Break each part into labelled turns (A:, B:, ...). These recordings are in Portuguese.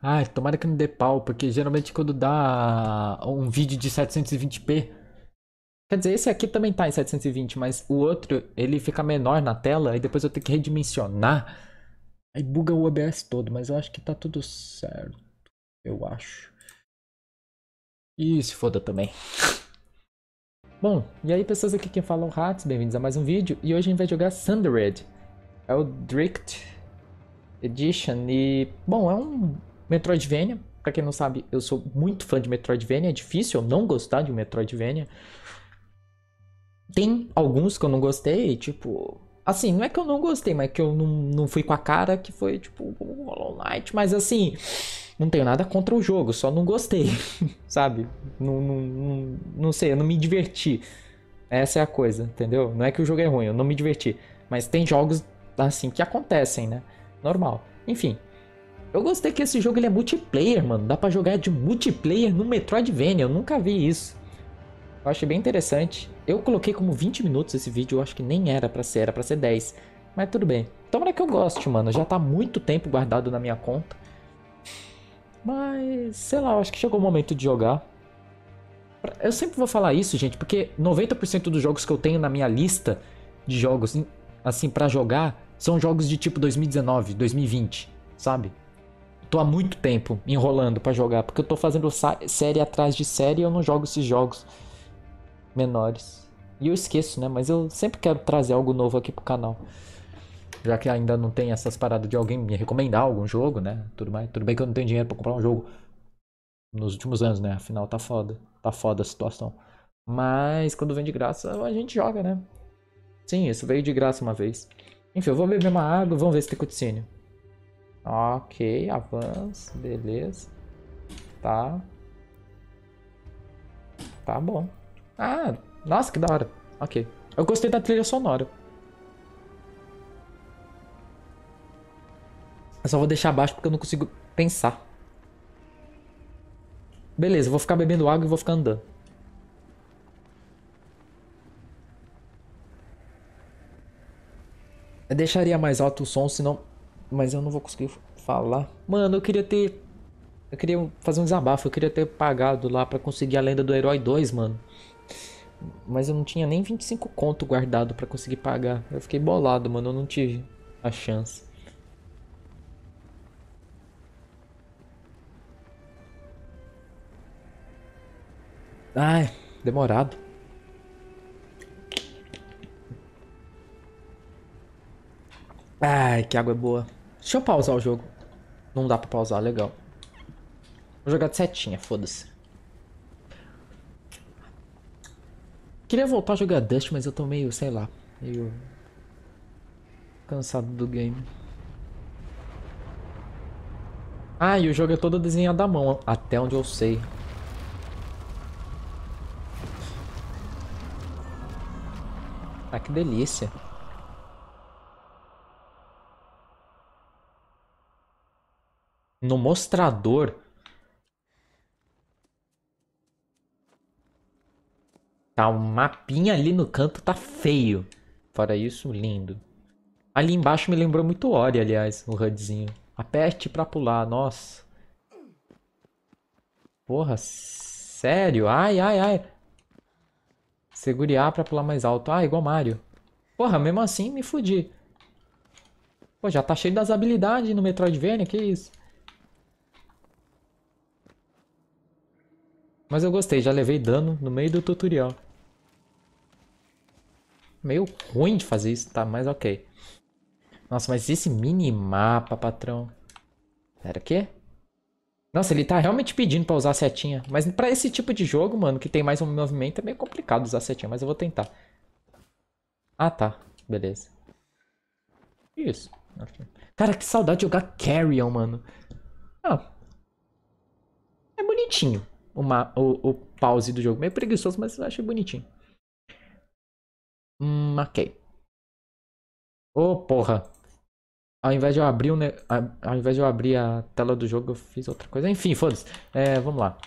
A: Ai, tomara que não dê pau, porque geralmente quando dá um vídeo de 720p. Quer dizer, esse aqui também tá em 720, mas o outro ele fica menor na tela e depois eu tenho que redimensionar. Aí buga o OBS todo, mas eu acho que tá tudo certo. Eu acho. E se foda também. Bom, e aí pessoas aqui que falam Hats, bem-vindos a mais um vídeo. E hoje a gente vai jogar Thundered. É o Drift Edition e... Bom, é um Metroidvania. Pra quem não sabe, eu sou muito fã de Metroidvania. É difícil eu não gostar de Metroidvania. Tem alguns que eu não gostei, tipo... Assim, não é que eu não gostei, mas que eu não, não fui com a cara que foi, tipo, Hollow Knight. Mas assim, não tenho nada contra o jogo, só não gostei, sabe? Não, não, não, não sei, eu não me diverti. Essa é a coisa, entendeu? Não é que o jogo é ruim, eu não me diverti. Mas tem jogos, assim, que acontecem, né? Normal. Enfim, eu gostei que esse jogo ele é multiplayer, mano. Dá pra jogar de multiplayer no Metroidvania. Eu nunca vi isso. Eu achei bem interessante. Eu coloquei como 20 minutos esse vídeo. Eu acho que nem era pra ser. Era pra ser 10. Mas tudo bem. Tomara que eu goste, mano. Já tá muito tempo guardado na minha conta. Mas, sei lá, eu acho que chegou o momento de jogar. Eu sempre vou falar isso, gente, porque 90% dos jogos que eu tenho na minha lista de jogos, assim, para jogar, são jogos de tipo 2019, 2020, sabe? tô há muito tempo enrolando para jogar, porque eu tô fazendo série atrás de série e eu não jogo esses jogos menores. E eu esqueço, né? Mas eu sempre quero trazer algo novo aqui pro canal. Já que ainda não tem essas paradas de alguém me recomendar algum jogo, né? Tudo mais. Tudo bem que eu não tenho dinheiro para comprar um jogo nos últimos anos, né? Afinal, tá foda. Tá foda a situação. Mas quando vem de graça, a gente joga, né? Sim, isso veio de graça uma vez. Enfim, eu vou beber uma água, vamos ver se tem cutscene. Ok, avança, beleza. Tá. Tá bom. Ah, nossa, que da hora. Ok. Eu gostei da trilha sonora. Eu só vou deixar abaixo porque eu não consigo pensar. Beleza, vou ficar bebendo água e vou ficar andando. Eu deixaria mais alto o som, senão mas eu não vou conseguir falar. Mano, eu queria ter. Eu queria fazer um desabafo. Eu queria ter pagado lá para conseguir a lenda do herói 2, mano. Mas eu não tinha nem 25 conto guardado para conseguir pagar. Eu fiquei bolado, mano. Eu não tive a chance. Ai, demorado. Ai, que água é boa. Deixa eu pausar o jogo. Não dá pra pausar, legal. Vou jogar de setinha, foda-se. Queria voltar a jogar Dust, mas eu tô meio, sei lá, meio cansado do game. Ah, e o jogo é todo desenhado à mão, até onde eu sei. Ah, que delícia. No mostrador. Tá, um mapinha ali no canto tá feio. Fora isso, lindo. Ali embaixo me lembrou muito Ori, aliás, o HUDzinho. Aperte pra pular, nossa. Porra, sério? Ai, ai, ai. Segure A pra pular mais alto. Ah, igual Mario. Porra, mesmo assim me fudi. Pô, já tá cheio das habilidades no Metroidvania, que isso? Mas eu gostei, já levei dano no meio do tutorial. Meio ruim de fazer isso, tá? Mas ok. Nossa, mas esse minimapa, patrão. Pera, o quê? Nossa, ele tá realmente pedindo pra usar a setinha. Mas pra esse tipo de jogo, mano, que tem mais um movimento, é meio complicado usar a setinha. Mas eu vou tentar. Ah, tá. Beleza. Isso. Cara, que saudade de jogar Carrion, mano. Ah. É bonitinho uma, o, o pause do jogo. Meio preguiçoso, mas eu achei bonitinho. Hum, ok. Ô, oh, porra. Ao invés de eu abrir, ao invés de eu abrir a tela do jogo, eu fiz outra coisa. Enfim, foda-se. É, vamos lá.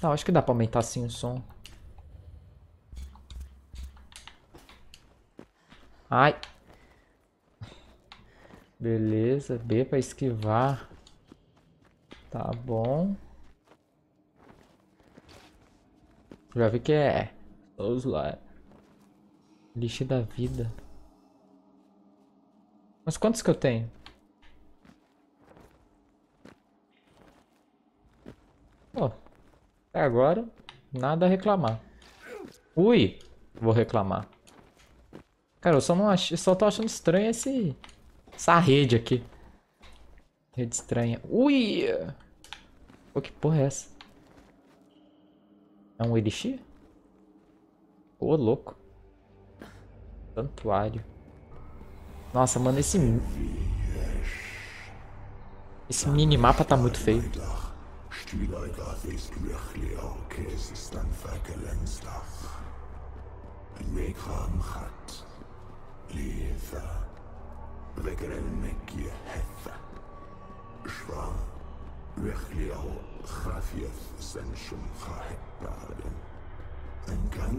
A: Tá, acho que dá pra aumentar assim o som. Ai. Beleza, B pra esquivar. Tá bom. Já vi que é. Vamos lá. Lixo da vida. Mas quantos que eu tenho? Ó. Até agora, nada a reclamar. Ui! Vou reclamar. Cara, eu só, não ach... só tô achando estranho esse... Essa rede aqui. Rede estranha. Ui! Pô, que porra é essa? É um elixir? Ô, louco. Santuário. Nossa, mano, esse... Esse minimapa tá muito feio.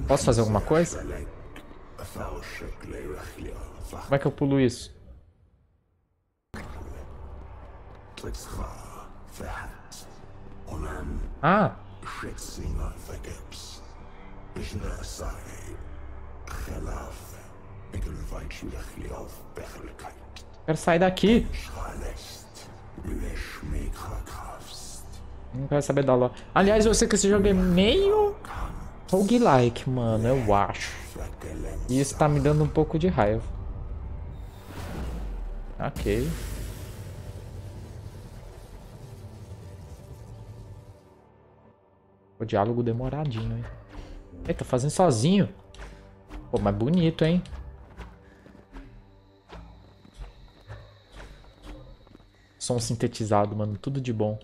A: Posso fazer alguma coisa? Como é que eu pulo isso? Ah! Quero sair daqui. Não quero saber da lore. Aliás, eu sei que esse jogo é meio roguelike, mano, eu acho. E isso tá me dando um pouco de raiva. Ok. O diálogo demoradinho, hein? Eita, fazendo sozinho. Pô, mas bonito, hein? Som sintetizado, mano. Tudo de bom.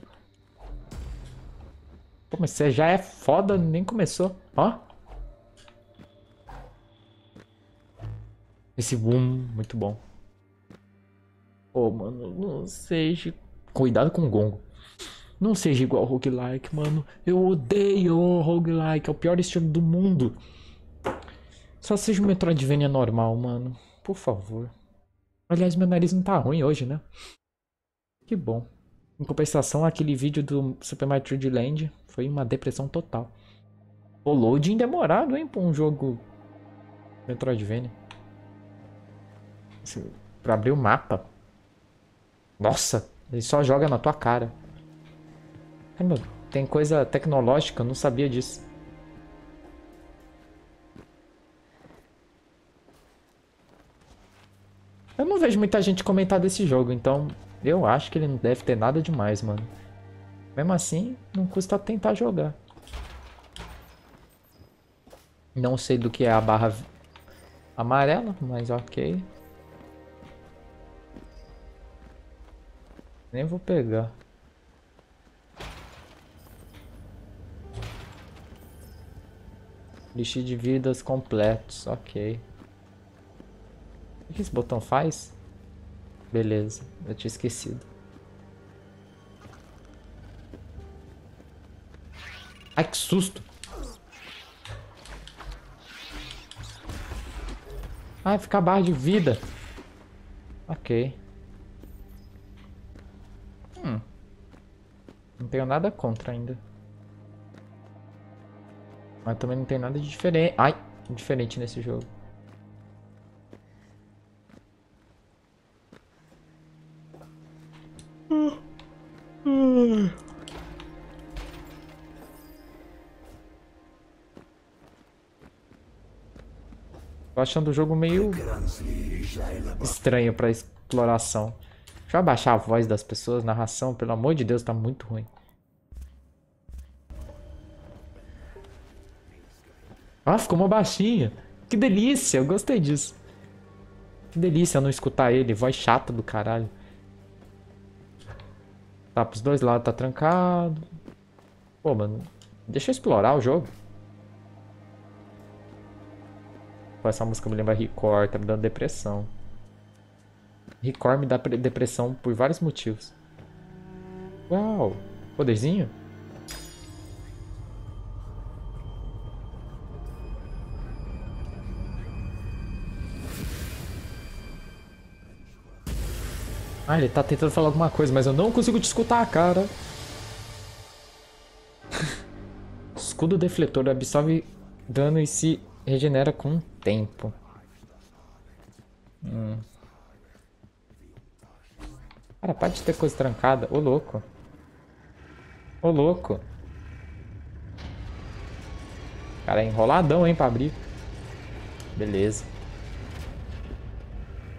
A: Pô, mas você já é foda, nem começou. Ó. Esse boom, muito bom. Pô, mano, não seja... Cuidado com o gongo. Não seja igual roguelike, mano. Eu odeio roguelike. É o pior estilo do mundo. Só seja um Metroidvania normal, mano. Por favor. Aliás, meu nariz não tá ruim hoje, né? Que bom. Em compensação, aquele vídeo do Super Mario 3D Land foi uma depressão total. O loading demorado, hein, pra um jogo Metroidvania. Pra abrir o mapa. Nossa, ele só joga na tua cara. Tem coisa tecnológica, eu não sabia disso. Eu não vejo muita gente comentar desse jogo, então eu acho que ele não deve ter nada demais, mano. Mesmo assim, não custa tentar jogar. Não sei do que é a barra amarela, mas ok. Nem vou pegar. Lixo de vidas completos, ok. O que esse botão faz? Beleza, eu tinha esquecido. Ai, que susto! Ah, ficar barra de vida. Ok. Hum. Não tenho nada contra ainda. Mas também não tem nada de diferente. Ai, diferente nesse jogo. Tô achando o jogo meio estranho pra exploração. Deixa eu abaixar a voz das pessoas, narração, pelo amor de Deus, tá muito ruim. Ah, ficou uma baixinha. Que delícia, eu gostei disso. Que delícia não escutar ele, voz chata do caralho. Tá, pros dois lados tá trancado. Pô, mano, deixa eu explorar o jogo. Pô, essa música me lembra Record, tá me dando depressão. Record me dá depressão por vários motivos. Uau, poderzinho? Ah, ele tá tentando falar alguma coisa, mas eu não consigo te escutar, cara. Escudo defletor absorve dano e se regenera com o tempo. Hum. Cara, para de ter coisa trancada. Ô, louco. Ô, louco. Cara, é enroladão, hein, pra abrir. Beleza.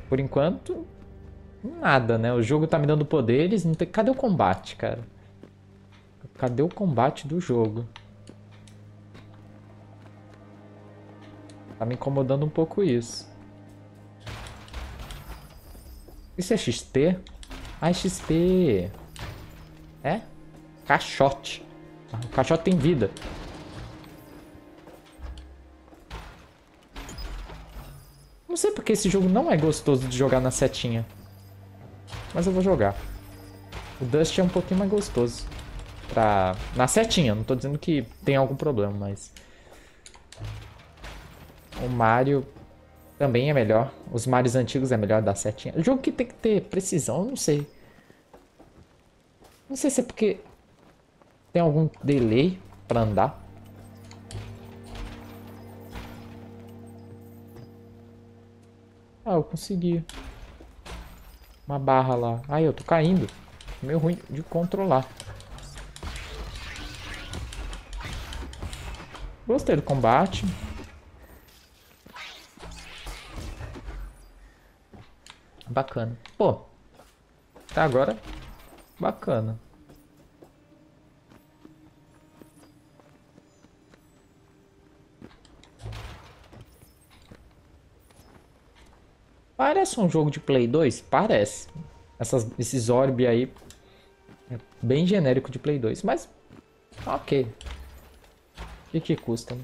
A: Por enquanto, nada, né? O jogo tá me dando poderes. Não tem... Cadê o combate, cara? Cadê o combate do jogo? Tá me incomodando um pouco isso. Isso é XP? Ah, é XP. É? Caixote. O caixote tem vida. Não sei porque esse jogo não é gostoso de jogar na setinha. Mas eu vou jogar. O Dust é um pouquinho mais gostoso. Pra... Na setinha, não tô dizendo que tem algum problema, mas... O Mario também é melhor. Os Marios antigos é melhor da setinha. O jogo que tem que ter precisão, eu não sei. Não sei se é porque tem algum delay pra andar. Ah, eu consegui. Uma barra lá. Ai, eu tô caindo. Meio ruim de controlar. Gostei do combate. Bacana. Pô. Tá agora. Bacana. Parece um jogo de Play 2? Parece. Essas, esses orb aí. É bem genérico de Play 2. Mas. Ok. O que, que custa?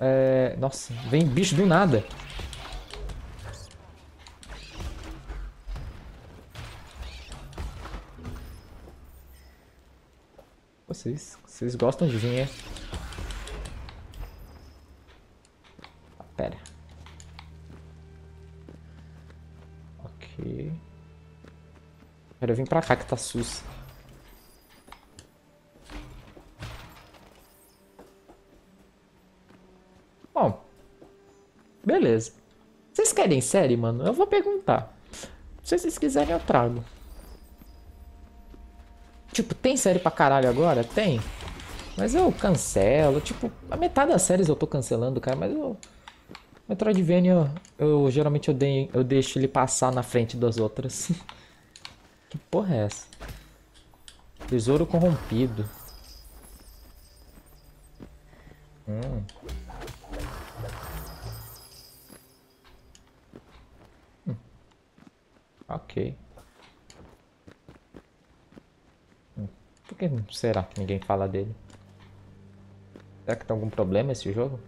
A: É, nossa, vem bicho do nada. Vocês, vocês gostam de vir, é? Ah, pera. Ok. Quero vir pra cá que tá sus. Bom. Beleza. Vocês querem série, mano? Eu vou perguntar. Se vocês quiserem, eu trago. Tipo, tem série pra caralho agora? Tem. Mas eu cancelo. Tipo, a metade das séries eu tô cancelando, cara. Mas eu. Metroidvania, eu, eu geralmente eu, dei, eu deixo ele passar na frente das outras. que porra é essa? Tesouro corrompido. Hum. hum. Ok. Por que será que ninguém fala dele? Será que tem algum problema esse jogo?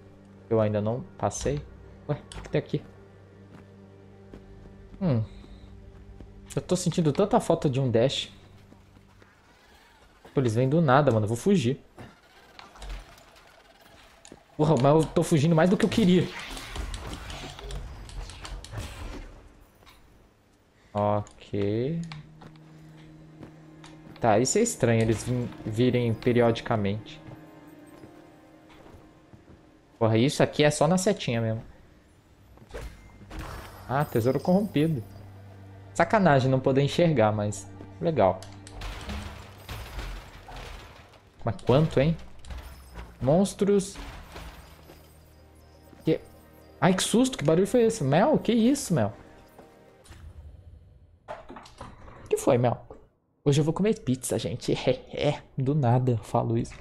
A: Eu ainda não passei? Ué, o que tem aqui? Hum. Eu tô sentindo tanta falta de um dash. Pô, eles vêm do nada, mano. Eu vou fugir. Porra, mas eu tô fugindo mais do que eu queria. Ok. Tá, isso é estranho, eles virem periodicamente. Porra, isso aqui é só na setinha mesmo. Ah, tesouro corrompido. Sacanagem não poder enxergar, mas legal. Mas quanto, hein? Monstros. Que... Ai, que susto, que barulho foi esse? Mel, que isso, Mel? O que foi, Mel? Hoje eu vou comer pizza, gente. É, é, do nada eu falo isso.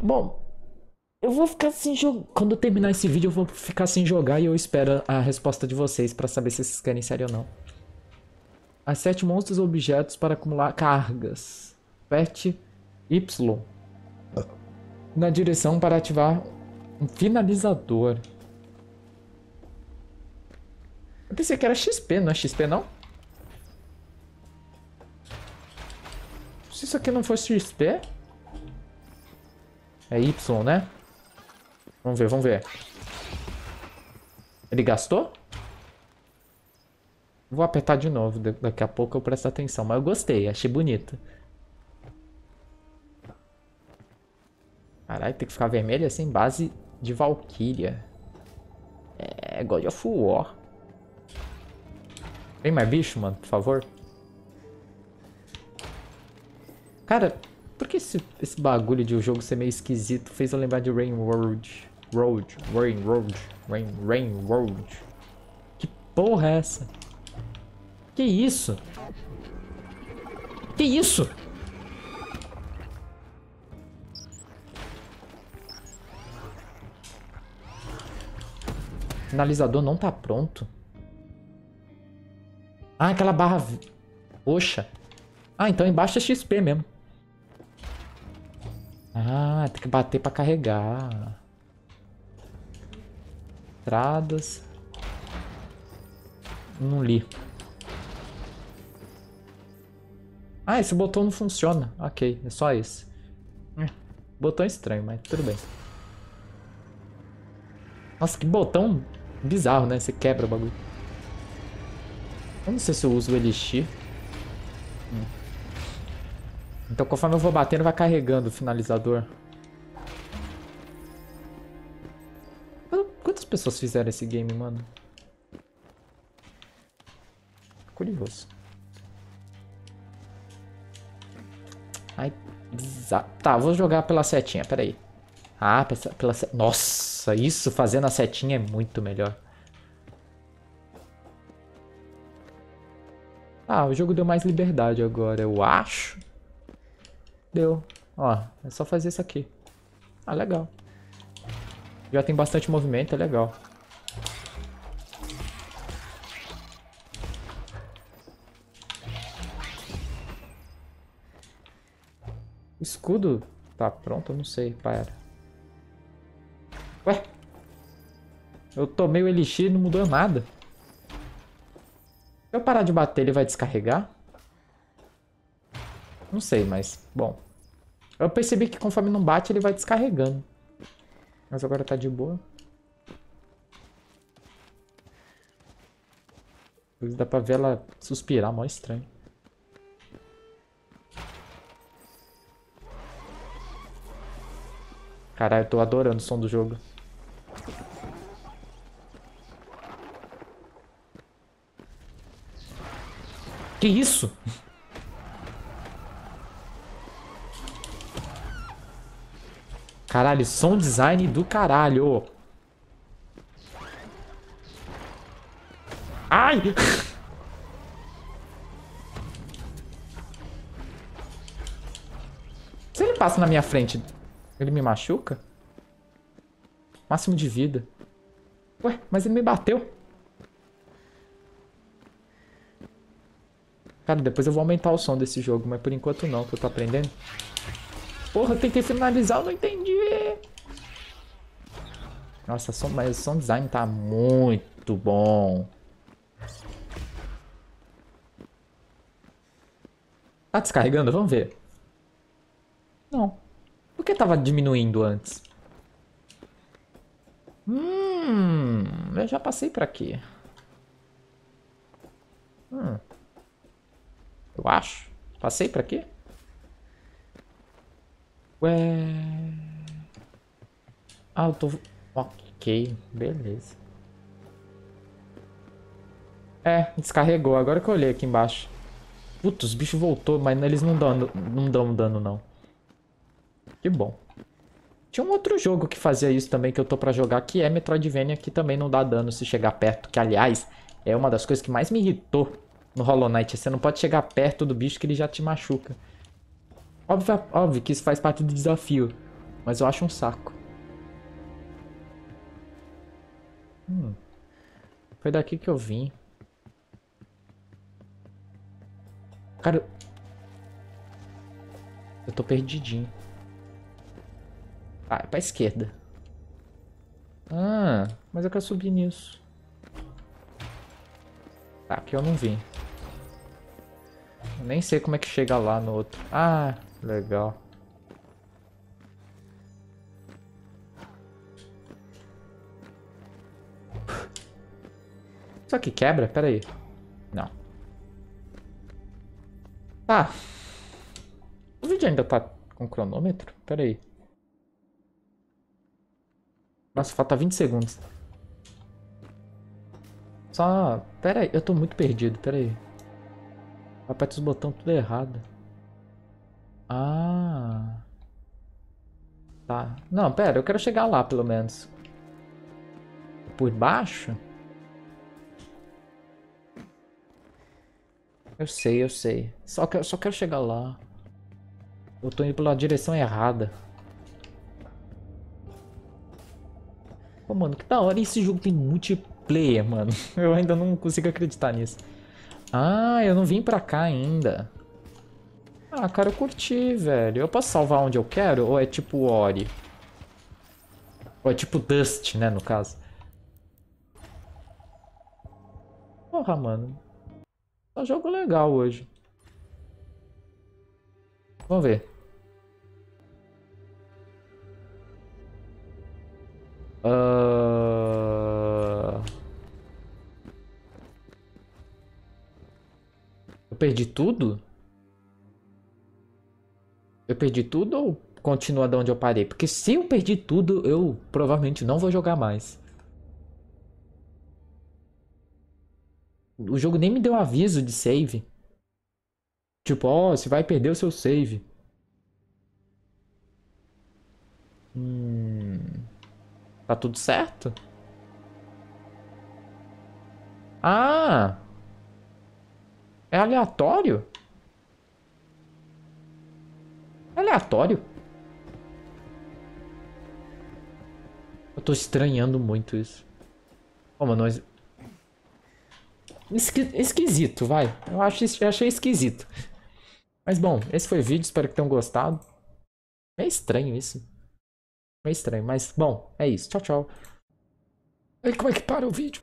A: Bom, eu vou ficar sem jogar. Quando eu terminar esse vídeo, eu vou ficar sem jogar e eu espero a resposta de vocês para saber se vocês querem sério ou não. Acerte monstros ou objetos para acumular cargas. Aperte Y na direção para ativar um finalizador. Eu pensei que era XP, não é XP não? Se isso aqui não fosse XP... É Y, né? Vamos ver, vamos ver. Ele gastou? Vou apertar de novo, daqui a pouco eu presto atenção. Mas eu gostei, achei bonito. Caralho, tem que ficar vermelho assim, base de Valkyria. É, God of War. Tem mais bicho, mano, por favor? Cara, por que esse, esse bagulho de o um jogo ser meio esquisito fez eu lembrar de Rain Road? Road, Rain Road, Rain, Rain Road. Que porra é essa? Que isso? Que isso? Finalizador não tá pronto. Ah, aquela barra roxa. Ah, então embaixo é XP mesmo. Ah, tem que bater pra carregar. Entradas. Não li. Ah, esse botão não funciona. Ok, é só esse. É, botão estranho, mas tudo bem. Nossa, que botão bizarro, né? Você quebra o bagulho. Eu não sei se eu uso o Elixir. Então conforme eu vou batendo, vai carregando o finalizador. Quantas pessoas fizeram esse game, mano? Curioso. Ai, tá, vou jogar pela setinha, peraí. Ah, pela, pela Nossa, isso fazendo a setinha é muito melhor. Ah, o jogo deu mais liberdade agora, eu acho. Deu. Ó, é só fazer isso aqui. Ah, legal. Já tem bastante movimento, é legal. O escudo tá pronto? Eu não sei, para. Ué? Eu tomei o elixir e não mudou nada. Eu parar de bater, ele vai descarregar? Não sei, mas... Bom. Eu percebi que conforme não bate, ele vai descarregando. Mas agora tá de boa. Dá pra ver ela suspirar, mó estranho. Caralho, eu tô adorando o som do jogo. Que isso? Caralho, som design do caralho. Ai! Se ele passa na minha frente, ele me machuca? Máximo de vida. Ué, mas ele me bateu. Cara, depois eu vou aumentar o som desse jogo, mas por enquanto não, que eu tô aprendendo. Porra, eu tentei finalizar, eu não entendi. Nossa, som, mas o som design tá muito bom. Tá descarregando? Vamos ver. Não. Por que tava diminuindo antes? Hum, eu já passei por aqui. Hum. Eu acho. Passei pra quê? Ué... Ah, eu tô... Ok, beleza. É, descarregou. Agora que eu olhei aqui embaixo. Putz, os bichos voltou, mas eles não dão, não dão dano, não. Que bom. Tinha um outro jogo que fazia isso também, que eu tô pra jogar, que é Metroidvania, que também não dá dano se chegar perto. Que, aliás, é uma das coisas que mais me irritou no Hollow Knight. Você não pode chegar perto do bicho que ele já te machuca. Óbvio, óbvio que isso faz parte do desafio. Mas eu acho um saco. Hum. Foi daqui que eu vim. Cara... Eu tô perdidinho. Ah, é pra esquerda. Ah, mas eu quero subir nisso. Tá, aqui eu não vim. Nem sei como é que chega lá no outro. Ah, legal. Isso aqui quebra? Pera aí. Não. Tá. O vídeo ainda tá com cronômetro? Pera aí. Nossa, falta 20 segundos. Só... Pera aí, eu tô muito perdido, pera aí. Aperta os botões tudo errado. Ah... Tá. Não, pera, eu quero chegar lá, pelo menos. Por baixo? Eu sei, eu sei. Só que, só quero chegar lá. Eu tô indo pela direção errada. Pô, mano, que da hora esse jogo tem multiplayer, mano. Eu ainda não consigo acreditar nisso. Ah, eu não vim pra cá ainda. Ah, cara, eu curti, velho. Eu posso salvar onde eu quero? Ou é tipo Ori? Ou é tipo Dust, né, no caso? Porra, mano. Tá um jogo legal hoje. Vamos ver. Perdi tudo? Eu perdi tudo ou continua de onde eu parei? Porque se eu perdi tudo, eu provavelmente não vou jogar mais. O jogo nem me deu aviso de save. Tipo, ó, oh, você vai perder o seu save. Hum... Tá tudo certo? Ah! É aleatório? aleatório. Eu tô estranhando muito isso. Mano, mas... Esqui esquisito, vai. Eu, acho, eu achei esquisito. Mas bom, esse foi o vídeo, espero que tenham gostado. É estranho isso. É estranho, mas bom, é isso. Tchau, tchau. E como é que para o vídeo?